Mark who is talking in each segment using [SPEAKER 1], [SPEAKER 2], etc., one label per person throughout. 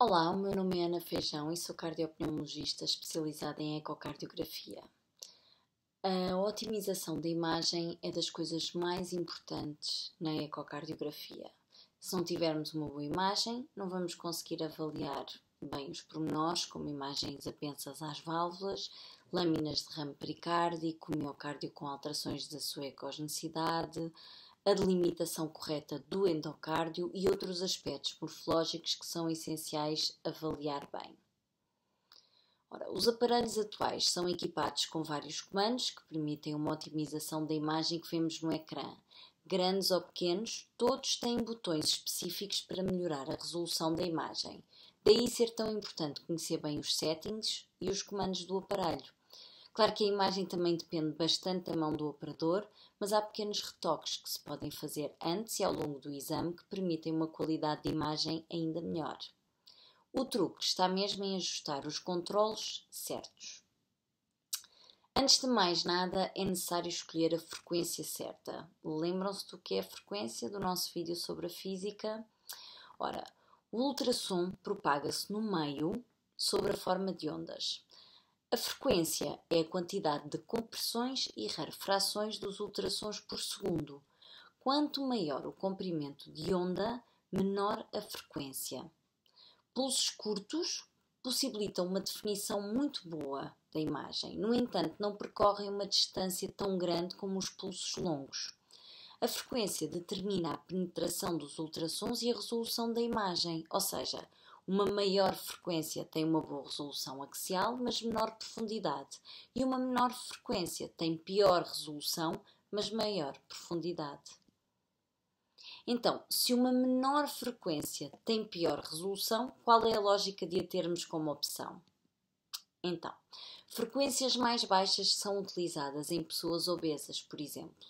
[SPEAKER 1] Olá, o meu nome é Ana Feijão e sou cardiopneumologista especializada em ecocardiografia. A otimização da imagem é das coisas mais importantes na ecocardiografia. Se não tivermos uma boa imagem, não vamos conseguir avaliar bem os pormenores, como imagens apensas às válvulas, lâminas de ramo pericárdico, miocárdio com alterações da sua ecogenicidade, a delimitação correta do endocárdio e outros aspectos morfológicos que são essenciais avaliar bem. Ora, os aparelhos atuais são equipados com vários comandos que permitem uma otimização da imagem que vemos no ecrã. Grandes ou pequenos, todos têm botões específicos para melhorar a resolução da imagem. Daí ser tão importante conhecer bem os settings e os comandos do aparelho. Claro que a imagem também depende bastante da mão do operador, mas há pequenos retoques que se podem fazer antes e ao longo do exame que permitem uma qualidade de imagem ainda melhor. O truque está mesmo em ajustar os controles certos. Antes de mais nada, é necessário escolher a frequência certa. Lembram-se do que é a frequência do nosso vídeo sobre a física? Ora, o ultrassom propaga-se no meio sobre a forma de ondas. A frequência é a quantidade de compressões e rarefrações dos ultrassons por segundo. Quanto maior o comprimento de onda, menor a frequência. Pulsos curtos possibilitam uma definição muito boa da imagem, no entanto, não percorrem uma distância tão grande como os pulsos longos. A frequência determina a penetração dos ultrassons e a resolução da imagem, ou seja, uma maior frequência tem uma boa resolução axial, mas menor profundidade, e uma menor frequência tem pior resolução, mas maior profundidade. Então, se uma menor frequência tem pior resolução, qual é a lógica de a termos como opção? Então, frequências mais baixas são utilizadas em pessoas obesas, por exemplo.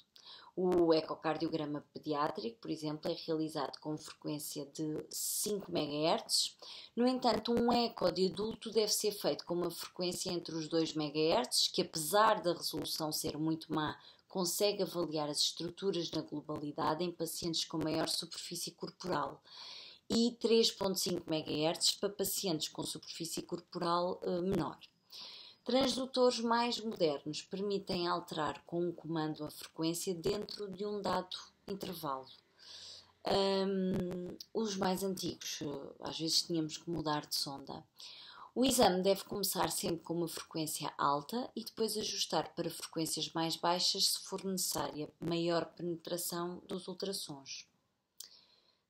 [SPEAKER 1] O ecocardiograma pediátrico, por exemplo, é realizado com frequência de 5 MHz. No entanto, um eco de adulto deve ser feito com uma frequência entre os 2 MHz, que apesar da resolução ser muito má, consegue avaliar as estruturas na globalidade em pacientes com maior superfície corporal e 3.5 MHz para pacientes com superfície corporal uh, menor. Transdutores mais modernos permitem alterar com um comando a frequência dentro de um dado intervalo. Um, os mais antigos, às vezes tínhamos que mudar de sonda. O exame deve começar sempre com uma frequência alta e depois ajustar para frequências mais baixas se for necessária maior penetração dos ultrassons.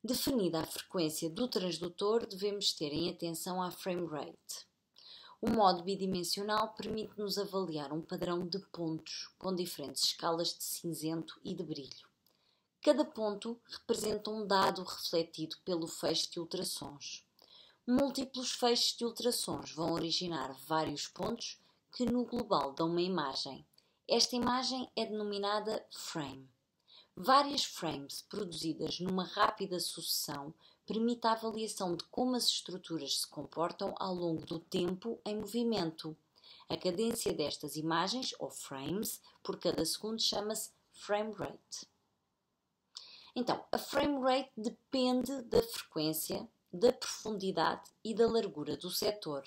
[SPEAKER 1] Definida a frequência do transdutor, devemos ter em atenção à frame rate. O modo bidimensional permite-nos avaliar um padrão de pontos com diferentes escalas de cinzento e de brilho. Cada ponto representa um dado refletido pelo feixe de ultrassons. Múltiplos feixes de ultrassons vão originar vários pontos que no global dão uma imagem. Esta imagem é denominada frame. Várias frames produzidas numa rápida sucessão permite a avaliação de como as estruturas se comportam ao longo do tempo em movimento. A cadência destas imagens, ou frames, por cada segundo chama-se frame rate. Então, a frame rate depende da frequência, da profundidade e da largura do setor.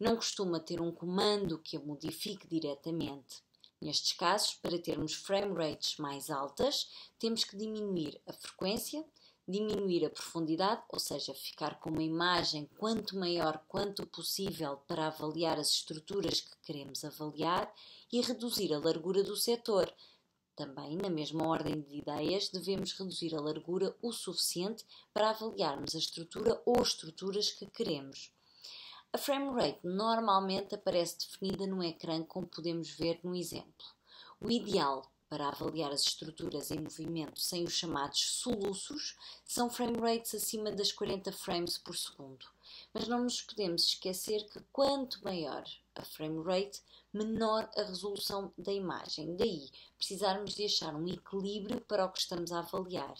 [SPEAKER 1] Não costuma ter um comando que a modifique diretamente. Nestes casos, para termos frame rates mais altas, temos que diminuir a frequência diminuir a profundidade, ou seja, ficar com uma imagem quanto maior quanto possível para avaliar as estruturas que queremos avaliar e reduzir a largura do setor. Também, na mesma ordem de ideias, devemos reduzir a largura o suficiente para avaliarmos a estrutura ou estruturas que queremos. A frame rate normalmente aparece definida no ecrã, como podemos ver no exemplo. O ideal para avaliar as estruturas em movimento sem os chamados soluços são frame rates acima das 40 frames por segundo. Mas não nos podemos esquecer que quanto maior a frame rate, menor a resolução da imagem. Daí precisarmos de achar um equilíbrio para o que estamos a avaliar.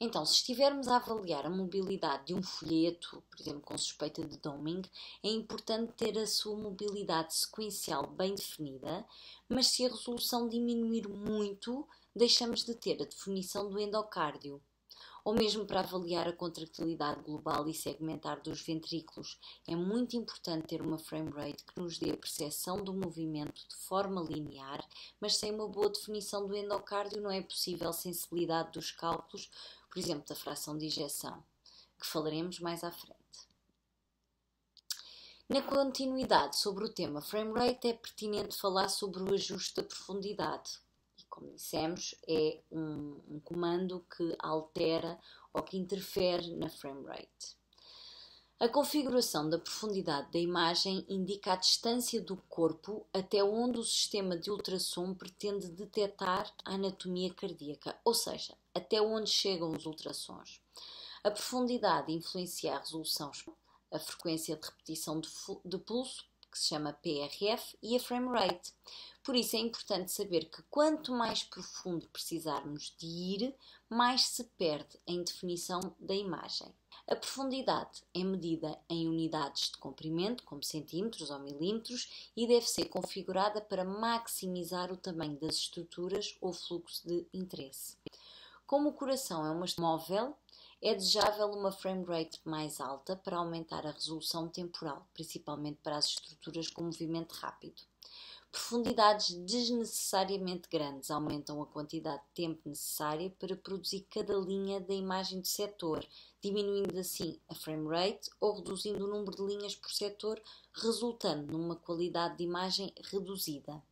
[SPEAKER 1] Então, se estivermos a avaliar a mobilidade de um folheto, por exemplo, com suspeita de doming, é importante ter a sua mobilidade sequencial bem definida, mas se a resolução diminuir muito, deixamos de ter a definição do endocárdio. Ou mesmo para avaliar a contractilidade global e segmentar dos ventrículos. É muito importante ter uma frame rate que nos dê a percepção do movimento de forma linear, mas sem uma boa definição do endocárdio não é possível sensibilidade dos cálculos, por exemplo, da fração de injeção, que falaremos mais à frente. Na continuidade sobre o tema frame rate, é pertinente falar sobre o ajuste da profundidade como dissemos, é um, um comando que altera ou que interfere na frame rate. A configuração da profundidade da imagem indica a distância do corpo até onde o sistema de ultrassom pretende detectar a anatomia cardíaca, ou seja, até onde chegam os ultrassons. A profundidade influencia a resolução, a frequência de repetição de, de pulso, que se chama PRF, e a frame rate. Por isso é importante saber que quanto mais profundo precisarmos de ir, mais se perde em definição da imagem. A profundidade é medida em unidades de comprimento, como centímetros ou milímetros, e deve ser configurada para maximizar o tamanho das estruturas ou fluxo de interesse. Como o coração é uma móvel, é desejável uma frame rate mais alta para aumentar a resolução temporal, principalmente para as estruturas com movimento rápido. Profundidades desnecessariamente grandes aumentam a quantidade de tempo necessária para produzir cada linha da imagem de setor, diminuindo assim a frame rate ou reduzindo o número de linhas por setor, resultando numa qualidade de imagem reduzida.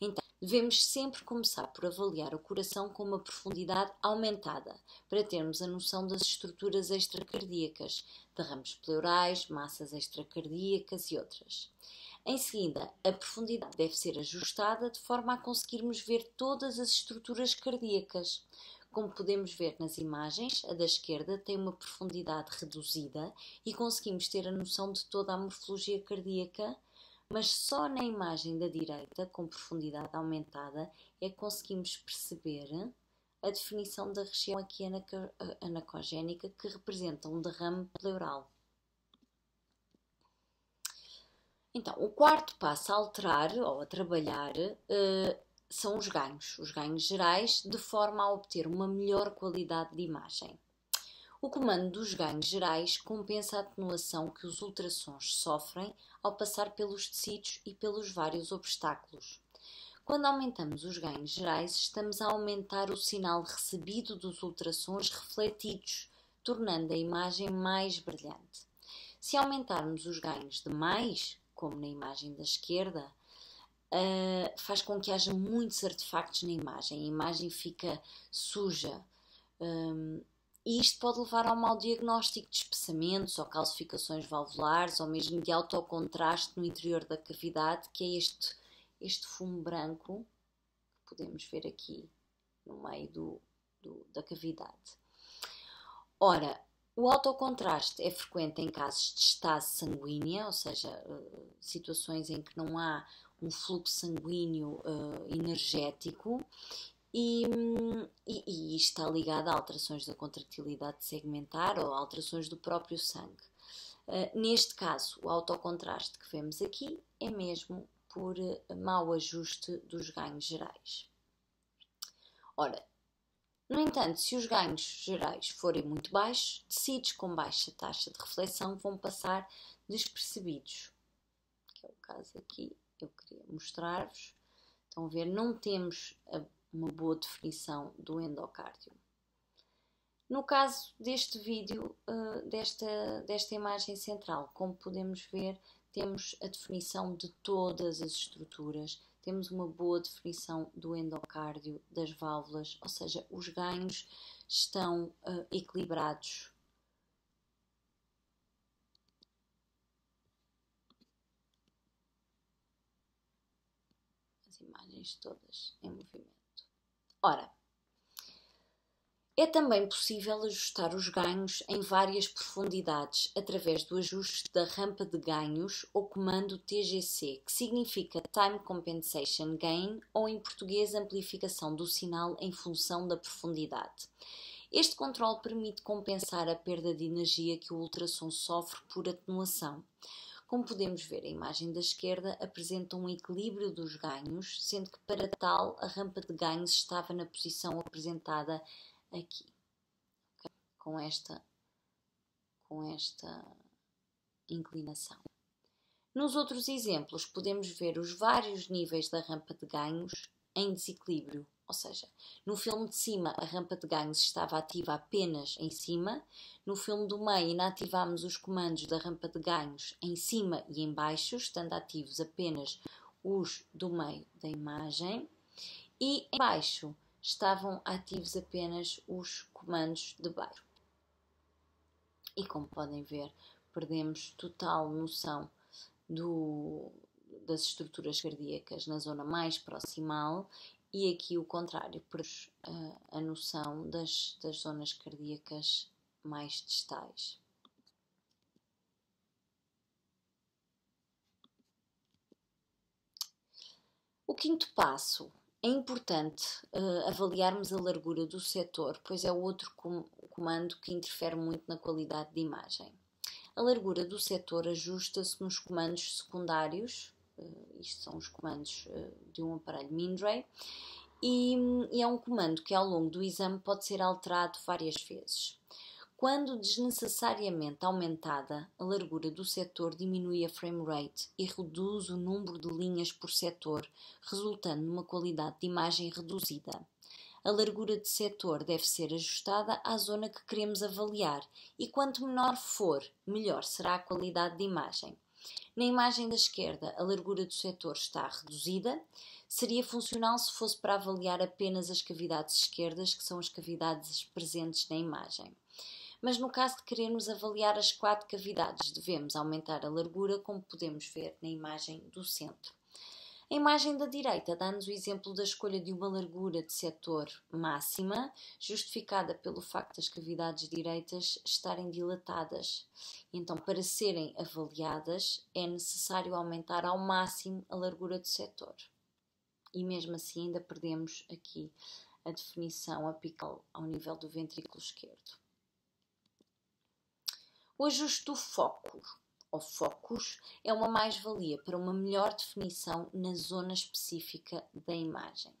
[SPEAKER 1] Então, devemos sempre começar por avaliar o coração com uma profundidade aumentada, para termos a noção das estruturas extracardíacas, derrames pleurais, massas extracardíacas e outras. Em seguida, a profundidade deve ser ajustada de forma a conseguirmos ver todas as estruturas cardíacas. Como podemos ver nas imagens, a da esquerda tem uma profundidade reduzida e conseguimos ter a noção de toda a morfologia cardíaca, mas só na imagem da direita, com profundidade aumentada, é que conseguimos perceber a definição da região aqui anacogénica que representa um derrame pleural. Então, o quarto passo a alterar ou a trabalhar uh, são os ganhos, os ganhos gerais, de forma a obter uma melhor qualidade de imagem. O comando dos ganhos gerais compensa a atenuação que os ultrassons sofrem ao passar pelos tecidos e pelos vários obstáculos. Quando aumentamos os ganhos gerais, estamos a aumentar o sinal recebido dos ultrassons refletidos, tornando a imagem mais brilhante. Se aumentarmos os ganhos demais, como na imagem da esquerda, uh, faz com que haja muitos artefactos na imagem. A imagem fica suja. Um, e isto pode levar ao mau diagnóstico de espessamentos ou calcificações valvulares ou mesmo de autocontraste no interior da cavidade, que é este, este fumo branco que podemos ver aqui no meio do, do, da cavidade. Ora, o autocontraste é frequente em casos de estase sanguínea, ou seja, eh, situações em que não há um fluxo sanguíneo uh, energético, e, e, e está ligado a alterações da contractilidade segmentar ou alterações do próprio sangue. Uh, neste caso, o autocontraste que vemos aqui é mesmo por uh, mau ajuste dos ganhos gerais. Ora, no entanto, se os ganhos gerais forem muito baixos, tecidos com baixa taxa de reflexão vão passar despercebidos. Que é o caso aqui, eu queria mostrar-vos. Estão a ver, não temos uma boa definição do endocárdio. No caso deste vídeo, eh, desta, desta imagem central, como podemos ver, temos a definição de todas as estruturas, temos uma boa definição do endocárdio, das válvulas, ou seja, os ganhos estão uh, equilibrados. As imagens todas em movimento. Ora, é também possível ajustar os ganhos em várias profundidades através do ajuste da rampa de ganhos ou comando TGC, que significa Time Compensation Gain ou em português amplificação do sinal em função da profundidade. Este controle permite compensar a perda de energia que o ultrassom sofre por atenuação. Como podemos ver, a imagem da esquerda apresenta um equilíbrio dos ganhos, sendo que para tal a rampa de ganhos estava na posição apresentada aqui. com esta, com esta inclinação. Nos outros exemplos, podemos ver os vários níveis da rampa de ganhos em desequilíbrio, ou seja, no filme de cima a rampa de ganhos estava ativa apenas em cima, no filme do meio inativámos os comandos da rampa de ganhos em cima e em baixo, estando ativos apenas os do meio da imagem, e em baixo estavam ativos apenas os comandos de baixo. E como podem ver, perdemos total noção do, das estruturas cardíacas na zona mais proximal e aqui o contrário, por uh, a noção das, das zonas cardíacas mais distais. O quinto passo é importante uh, avaliarmos a largura do setor, pois é outro com comando que interfere muito na qualidade de imagem. A largura do setor ajusta-se nos comandos secundários, isto são os comandos uh, de um aparelho Mindray, e, e é um comando que ao longo do exame pode ser alterado várias vezes. Quando desnecessariamente aumentada, a largura do setor diminui a frame rate e reduz o número de linhas por setor, resultando numa qualidade de imagem reduzida. A largura de setor deve ser ajustada à zona que queremos avaliar e quanto menor for, melhor será a qualidade de imagem. Na imagem da esquerda, a largura do setor está reduzida. Seria funcional se fosse para avaliar apenas as cavidades esquerdas, que são as cavidades presentes na imagem. Mas no caso de querermos avaliar as quatro cavidades, devemos aumentar a largura, como podemos ver na imagem do centro. A imagem da direita dá-nos o exemplo da escolha de uma largura de setor máxima, justificada pelo facto das cavidades direitas estarem dilatadas. Então, para serem avaliadas, é necessário aumentar ao máximo a largura do setor. E mesmo assim, ainda perdemos aqui a definição apical ao nível do ventrículo esquerdo. O ajuste do foco ou focos é uma mais-valia para uma melhor definição na zona específica da imagem.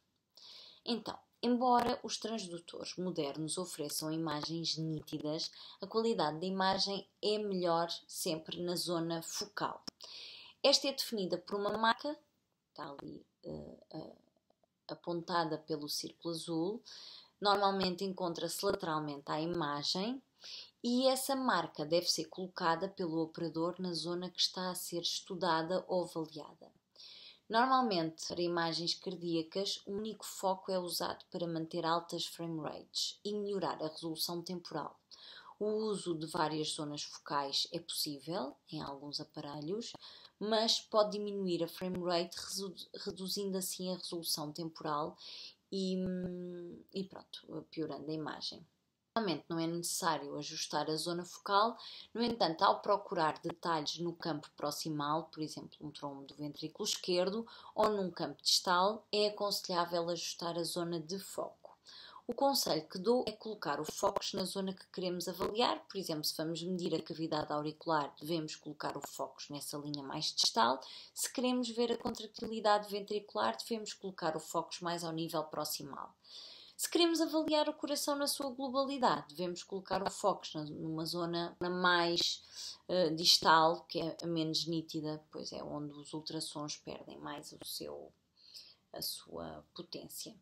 [SPEAKER 1] Então, embora os transdutores modernos ofereçam imagens nítidas, a qualidade da imagem é melhor sempre na zona focal. Esta é definida por uma marca, está ali uh, uh, apontada pelo círculo azul, normalmente encontra-se lateralmente à imagem e essa marca deve ser colocada pelo operador na zona que está a ser estudada ou avaliada. Normalmente, para imagens cardíacas, o único foco é usado para manter altas frame rates e melhorar a resolução temporal. O uso de várias zonas focais é possível em alguns aparelhos, mas pode diminuir a frame rate, reduzindo assim a resolução temporal e, hum, e pronto, piorando a imagem. Normalmente não é necessário ajustar a zona focal, no entanto, ao procurar detalhes no campo proximal, por exemplo, um trombo do ventrículo esquerdo, ou num campo distal, é aconselhável ajustar a zona de foco. O conselho que dou é colocar o foco na zona que queremos avaliar, por exemplo, se vamos medir a cavidade auricular, devemos colocar o foco nessa linha mais distal. Se queremos ver a contractilidade ventricular, devemos colocar o foco mais ao nível proximal. Se queremos avaliar o coração na sua globalidade, devemos colocar o foco numa zona mais uh, distal, que é a menos nítida, pois é onde os ultrassons perdem mais o seu a sua potência.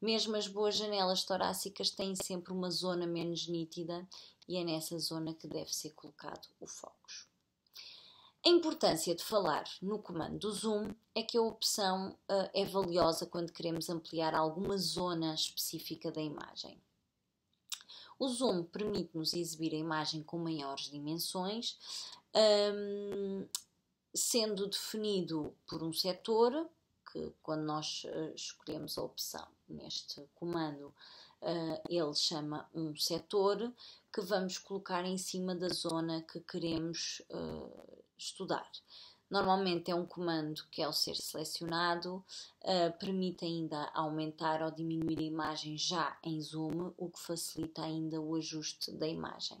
[SPEAKER 1] Mesmo as boas janelas torácicas têm sempre uma zona menos nítida e é nessa zona que deve ser colocado o foco. A importância de falar no comando do zoom é que a opção uh, é valiosa quando queremos ampliar alguma zona específica da imagem. O zoom permite-nos exibir a imagem com maiores dimensões, um, sendo definido por um setor, que quando nós uh, escolhemos a opção neste comando, uh, ele chama um setor que vamos colocar em cima da zona que queremos estudar. Normalmente é um comando que, ao ser selecionado, uh, permite ainda aumentar ou diminuir a imagem já em zoom, o que facilita ainda o ajuste da imagem.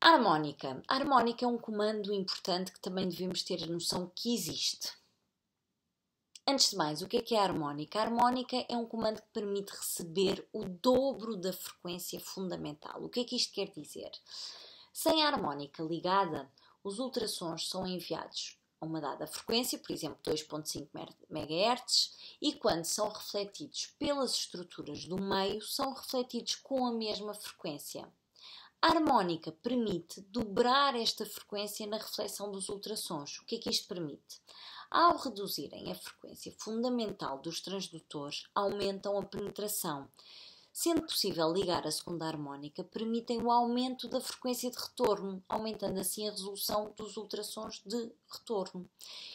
[SPEAKER 1] Harmónica. A harmónica é um comando importante que também devemos ter a noção que existe. Antes de mais, o que é que é a harmónica? A harmónica é um comando que permite receber o dobro da frequência fundamental. O que é que isto quer dizer? Sem a harmónica ligada, os ultrassons são enviados a uma dada frequência, por exemplo 2.5 MHz, e quando são refletidos pelas estruturas do meio, são refletidos com a mesma frequência. A harmónica permite dobrar esta frequência na reflexão dos ultrassons. O que é que isto permite? Ao reduzirem a frequência fundamental dos transdutores, aumentam a penetração. Sendo possível ligar a segunda harmónica, permitem o aumento da frequência de retorno, aumentando assim a resolução dos ultrassons de retorno.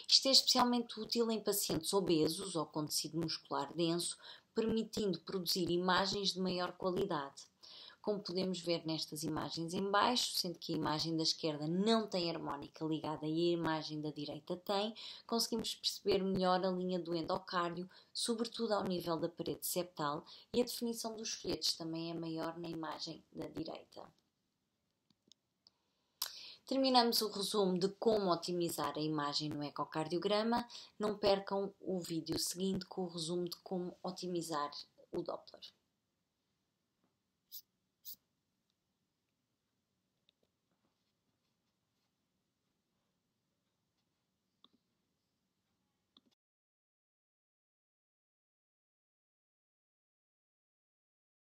[SPEAKER 1] Isto é especialmente útil em pacientes obesos ou com tecido muscular denso, permitindo produzir imagens de maior qualidade como podemos ver nestas imagens em baixo, sendo que a imagem da esquerda não tem harmónica ligada e a imagem da direita tem, conseguimos perceber melhor a linha do endocárdio, sobretudo ao nível da parede septal, e a definição dos folhetos também é maior na imagem da direita. Terminamos o resumo de como otimizar a imagem no ecocardiograma. Não percam o vídeo seguinte com o resumo de como otimizar o Doppler.